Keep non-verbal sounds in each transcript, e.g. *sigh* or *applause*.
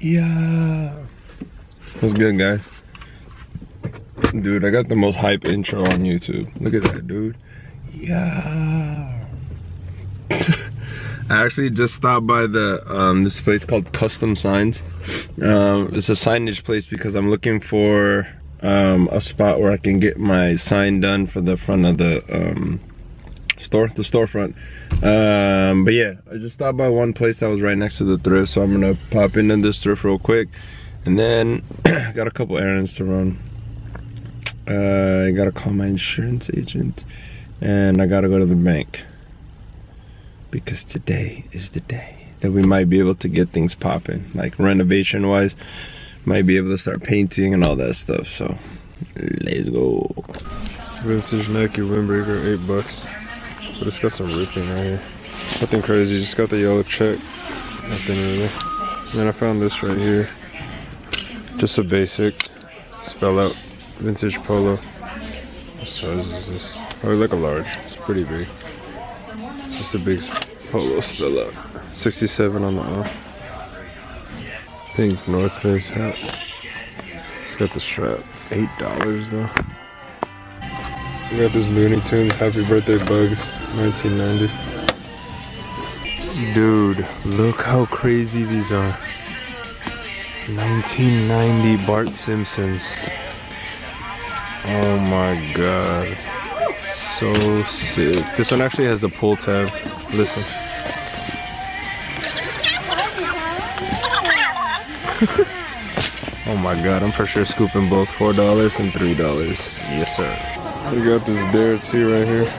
Yeah. What's good, guys? Dude, I got the most hype intro on YouTube. Look at that, dude. Yeah. *laughs* I actually just stopped by the um, this place called Custom Signs. Um, it's a signage place because I'm looking for um, a spot where I can get my sign done for the front of the um, store, the storefront. Um, but yeah, I just stopped by one place that was right next to the thrift, so I'm gonna pop into this thrift real quick, and then *clears throat* got a couple errands to run. Uh, I gotta call my insurance agent, and I gotta go to the bank because today is the day that we might be able to get things popping, like renovation wise. Might be able to start painting and all that stuff. So let's go. Vintage Nike windbreaker, eight bucks. But it's got some ripping right here. Nothing crazy, just got the yellow check. Nothing really. And then I found this right here. Just a basic spell out vintage polo. What size is this? Oh, like a large. It's pretty big. Just a big polo spell out. 67 on the arm. Pink North Face hat. It's got the strap. Eight dollars though. We got this Looney Tunes Happy Birthday Bugs 1990. Dude, look how crazy these are. 1990 Bart Simpsons. Oh my god. So sick. This one actually has the pull tab. Listen. *laughs* oh my god, I'm for sure scooping both $4 and $3. Yes, sir. We got this Dare 2 right here.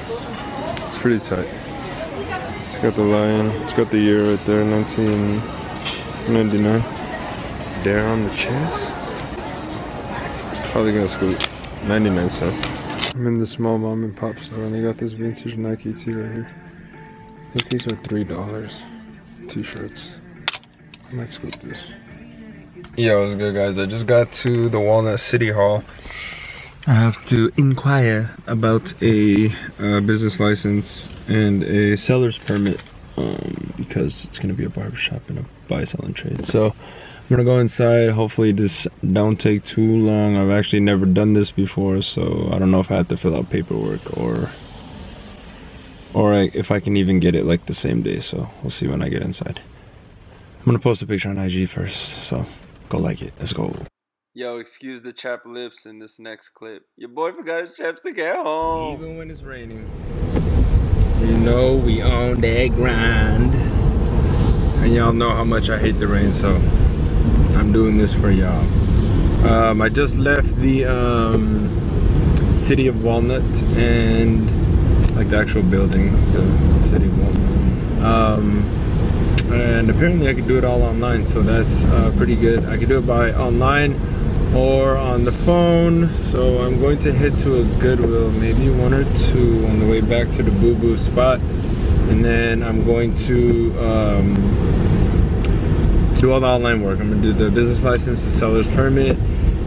It's pretty tight. It's got the lion. It's got the year right there, 1999. Dare on the chest. Probably gonna scoop 99 cents. I'm in the small mom and pop store and they got this vintage Nike tee right here. I think these are $3 t-shirts. I might scoop this. Yo, what's good guys? I just got to the Walnut City Hall. I have to inquire about a uh, business license and a seller's permit um, because it's gonna be a barbershop and a buy, sell, and trade. So I'm gonna go inside. Hopefully this don't take too long. I've actually never done this before, so I don't know if I have to fill out paperwork or or if I can even get it like the same day. So we'll see when I get inside. I'm gonna post a picture on IG first, so go like it. Let's go. Yo, excuse the chapped lips in this next clip. Your boy forgot his chapstick at home. Even when it's raining. You know we on that grind. And y'all know how much I hate the rain, so I'm doing this for y'all. Um, I just left the um, city of Walnut and like the actual building, the city of Walnut. Um, and apparently I could do it all online, so that's uh, pretty good. I could do it by online or on the phone. So I'm going to head to a Goodwill maybe one or two on the way back to the Boo Boo spot. And then I'm going to um, do all the online work. I'm gonna do the business license the seller's permit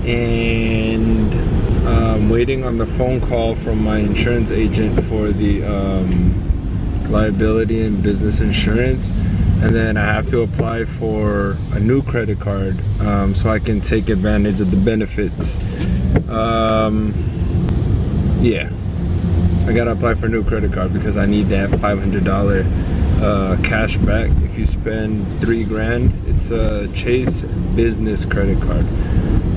and I'm um, waiting on the phone call from my insurance agent for the um, liability and business insurance and then I have to apply for a new credit card um, so I can take advantage of the benefits. Um, yeah, I gotta apply for a new credit card because I need that $500 uh, cash back. If you spend three grand, it's a Chase business credit card.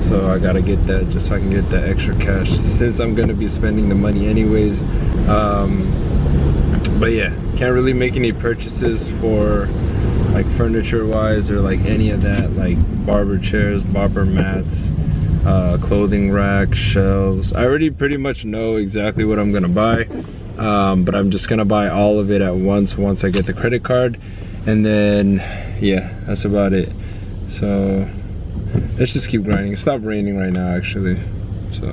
So I gotta get that just so I can get that extra cash since I'm gonna be spending the money anyways. Um, but yeah, can't really make any purchases for like furniture wise or like any of that like barber chairs barber mats uh, clothing racks shelves. I already pretty much know exactly what I'm gonna buy um, but I'm just gonna buy all of it at once once I get the credit card. And then yeah that's about it. So let's just keep grinding. Stop raining right now actually. So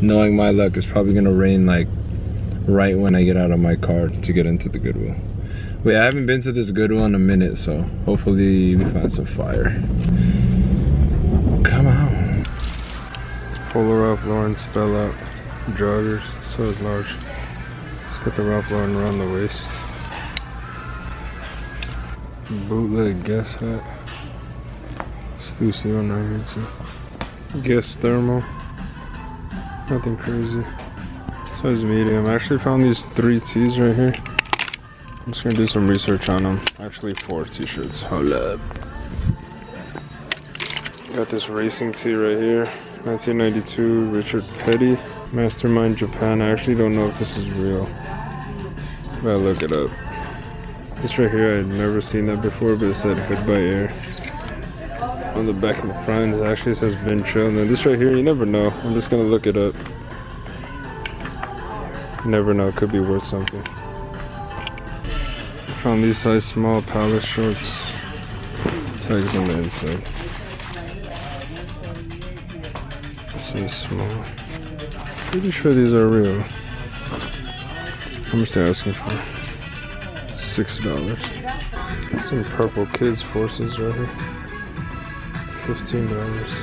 knowing my luck it's probably gonna rain like right when I get out of my car to get into the Goodwill Wait, I haven't been to this Goodwill in a minute, so hopefully we find some fire. Come on. Polo Ralph Lauren spell out joggers, so it's large. Let's get the Ralph Lauren around the waist. Bootleg Guess hat. Stussy one right here too. Guess thermal. Nothing crazy. Size medium. I actually found these three T's right here. I'm just gonna do some research on them. Actually, four t-shirts. Hold up. Got this racing tee right here. 1992 Richard Petty. Mastermind Japan. I actually don't know if this is real. But I'll look it up. This right here, I'd never seen that before, but it said Hood by Air. On the back and the front, it actually says Been Trill. And then this right here, you never know. I'm just gonna look it up. never know, it could be worth something. Found these size small Palace shorts. Tags on the inside. This is small. Pretty sure these are real. How much they asking for? Six dollars. Some purple kids forces right here. Fifteen dollars.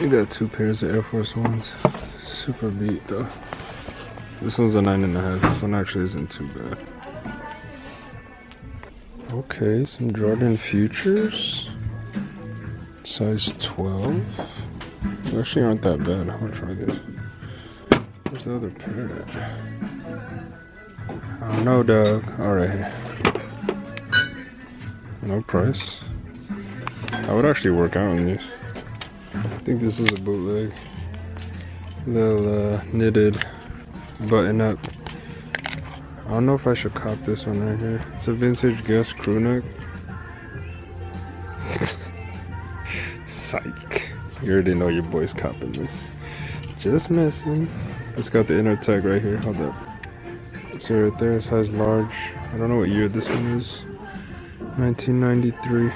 We got two pairs of Air Force Ones. Super beat though. This one's a nine and a half. This one actually isn't too bad. Okay, some Jordan Futures. Size 12. They actually aren't that bad. I'm gonna try this. Where's the other pair at? I don't know, Doug. Alright. No price. I would actually work out in these. I think this is a bootleg. Little uh, knitted button up. I don't know if I should cop this one right here. It's a vintage Guess crewneck. *laughs* Psych. You already know your boy's copping this. Just missing. It's got the inner tag right here. Hold up. So right there, size large. I don't know what year this one is. 1993.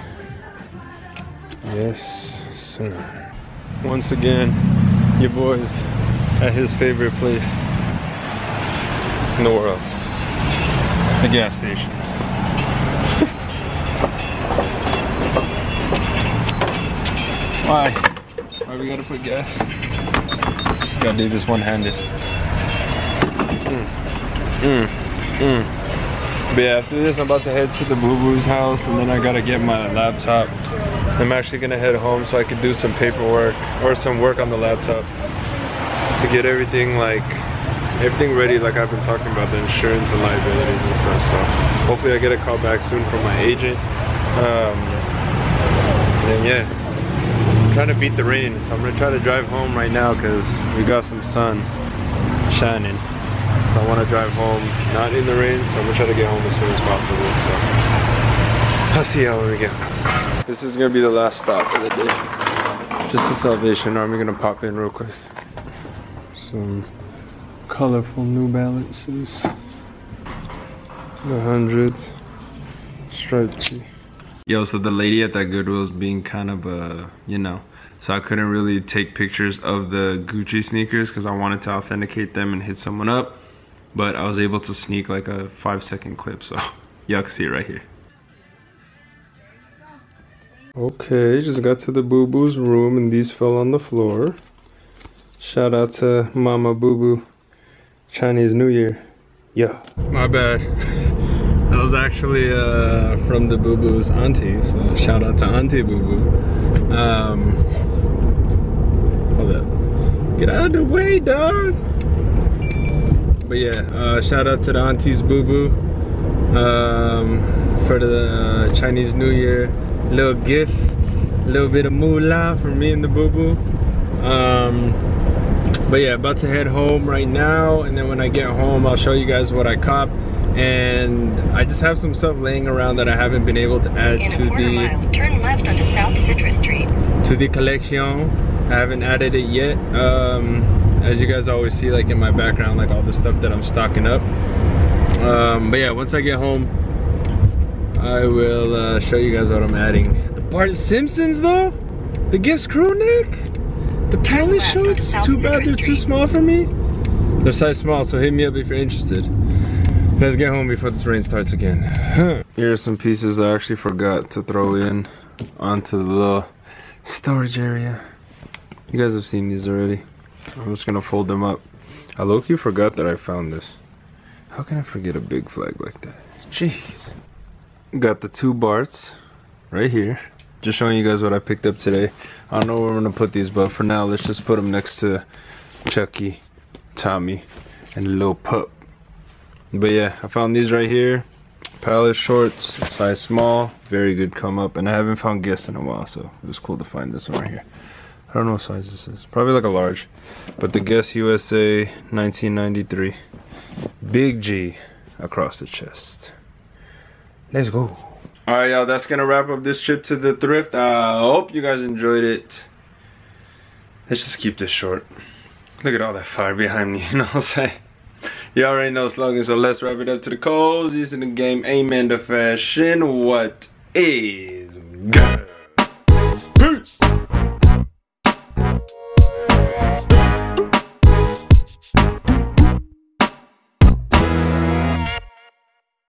Yes, sir. Once again, your boy's at his favorite place in the world. The gas station. *laughs* Why? Why we gotta put gas? Gotta do this one-handed. Mm. Mm. Mm. But yeah, after this, I'm about to head to the Boo Boo's house, and then I gotta get my laptop. I'm actually gonna head home so I can do some paperwork or some work on the laptop to get everything like everything ready like I've been talking about the insurance and liabilities and stuff so hopefully I get a call back soon from my agent. Um, and yeah I'm trying to beat the rain so I'm gonna try to drive home right now because we got some sun shining. So I want to drive home not in the rain so I'm gonna try to get home as soon as possible so I'll see how we go this is gonna be the last stop of the day. Just the Salvation Army gonna pop in real quick. Some colorful New Balances. The hundreds. Striped tee. Yo, so the lady at that Goodwill is being kind of, uh, you know, so I couldn't really take pictures of the Gucci sneakers because I wanted to authenticate them and hit someone up. But I was able to sneak like a five second clip, so *laughs* y'all can see it right here. Okay, just got to the Boo Boo's room and these fell on the floor. Shout out to Mama Boo Boo. Chinese New Year. Yeah. My bad. *laughs* that was actually uh, from the Boo Boo's auntie. So shout out to Auntie Boo Boo. Um, hold up. Get out of the way, dog. But yeah, uh, shout out to the aunties Boo Boo um, for the uh, Chinese New Year. Little gift, a little bit of moolah for me and the Boo Boo. Um, but yeah about to head home right now and then when I get home I'll show you guys what I cop. And I just have some stuff laying around that I haven't been able to add In to the mile, turn left onto South Citrus Street. to the collection. I haven't added it yet. Um, as you guys always see like in my background like all the stuff that I'm stocking up. Um, but yeah once I get home I will uh, show you guys what I'm adding. The Bart Simpsons though? The Guess crew neck the Palace shorts? Too bad they're too small for me. They're size small, so hit me up if you're interested. Let's get home before this rain starts again. Here are some pieces I actually forgot to throw in onto the storage area. You guys have seen these already. I'm just gonna fold them up. I low-key forgot that I found this. How can I forget a big flag like that? Jeez. Got the two Barts right here. Just showing you guys what I picked up today. I don't know where I'm gonna put these, but for now, let's just put them next to Chucky, Tommy, and Lil Pup. But yeah, I found these right here. Palace shorts, size small, very good come up, and I haven't found Guess in a while, so it was cool to find this one right here. I don't know what size this is, probably like a large, but the Guess USA 1993, big G across the chest. Let's go. All right, y'all, that's gonna wrap up this trip to the thrift. Uh, I hope you guys enjoyed it. Let's just keep this short. Look at all that fire behind me, *laughs* you know what I'm saying? You already know slogan, so let's wrap it up to the coziest in the game. Amen to fashion. What is good?